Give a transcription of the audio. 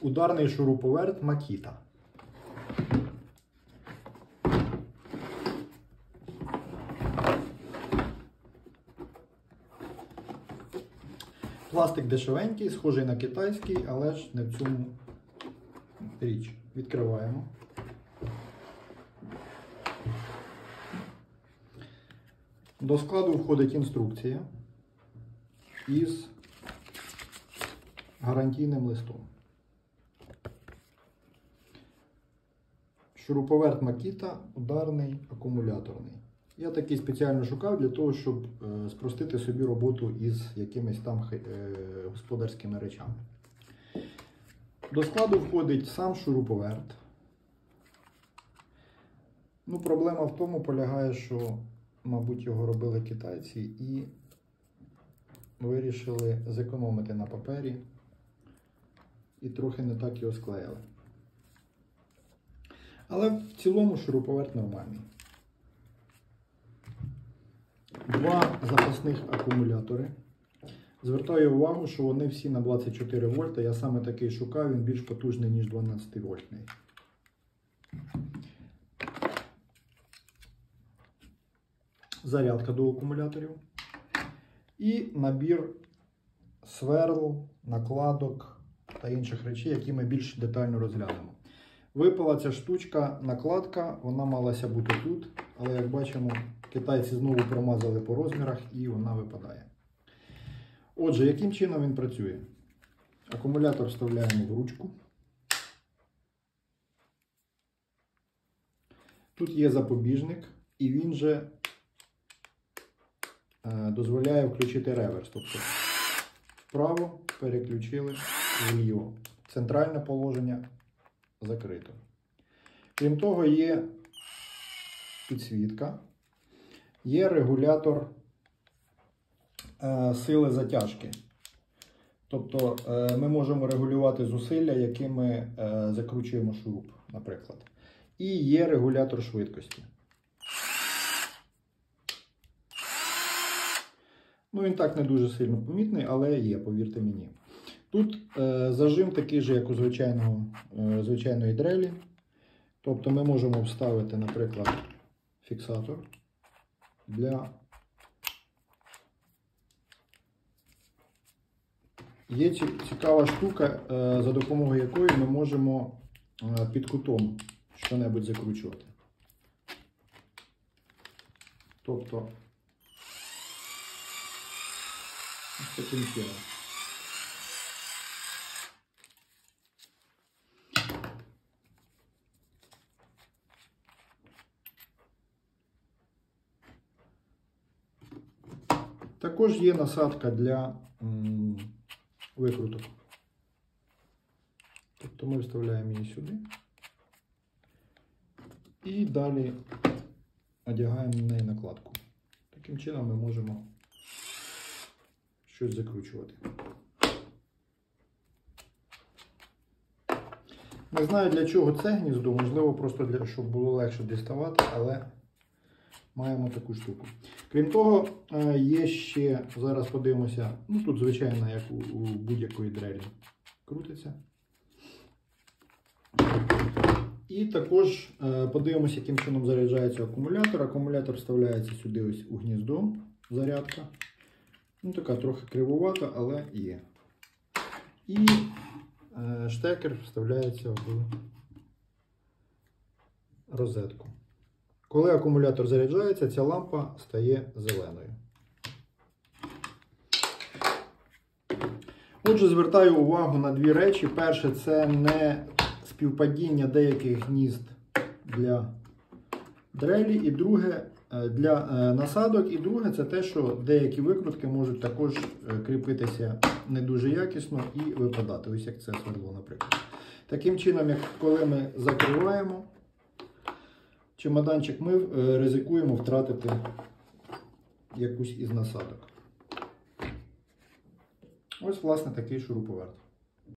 ударний шуруповерт Makita. Пластик дешевенький, схожий на китайський, але ж не в цьому річ. Відкриваємо. До складу входить інструкція із гарантійним листом. Шуруповерт Makita ударний акумуляторний. Я такий спеціально шукав для того, щоб е, спростити собі роботу із якимись там е, господарськими речами. До складу входить сам шуруповерт. Ну, проблема в тому полягає, що, мабуть, його робили китайці і вирішили зекономити на папері і трохи не так його склеїли. Але в цілому шуруповерт нормальний. Два запасних акумулятори. Звертаю увагу, що вони всі на 24 вольта. Я саме такий шукав, він більш потужний, ніж 12 вольтний. Зарядка до акумуляторів. І набір сверл, накладок та інших речей, які ми більш детально розглянемо. Випала ця штучка, накладка, вона малася бути тут, але як бачимо, китайці знову промазали по розмірах і вона випадає. Отже, яким чином він працює? Акумулятор вставляємо в ручку. Тут є запобіжник, і він же е, дозволяє включити реверс. Тобто вправо переключили вліво. Центральне положення закрито. Крім того, є підсвітка, є регулятор е, сили затяжки. Тобто е, ми можемо регулювати зусилля, якими е, закручуємо шуруп, наприклад. І є регулятор швидкості. Ну, він так не дуже сильно помітний, але є, повірте мені. Тут е, зажим такий же, як у звичайного, е, звичайної дрелі. Тобто ми можемо вставити, наприклад, фіксатор для. Є цікава штука, е, за допомогою якої ми можемо е, під кутом що-небудь закручувати. Тобто, ось таким чином. Також є насадка для викруток. Тобто ми вставляємо її сюди і далі одягаємо на неї накладку. Таким чином ми можемо щось закручувати. Не знаю для чого це гніздо, можливо, просто для, щоб було легше діставати, але маємо таку штуку. Крім того, е, є ще, зараз подивимося, ну тут, звичайно, як у, у будь-якої дрелі крутиться. І також е, подивимося, яким чином заряджається акумулятор. Акумулятор вставляється сюди ось у гніздо, зарядка. Ну, така трохи кривувата, але є. І е, штекер вставляється в розетку. Коли акумулятор заряджається, ця лампа стає зеленою. Отже, звертаю увагу на дві речі. Перше, це не співпадіння деяких гнізд для дрелі, і друге е, для е, насадок. І друге, це те, що деякі викрутки можуть також е, кріпитися не дуже якісно і випадати. Ось як це свердло, наприклад. Таким чином, коли ми закриваємо чемоданчик, ми е, ризикуємо втратити якусь із насадок. Ось, власне, такий шуруповерт.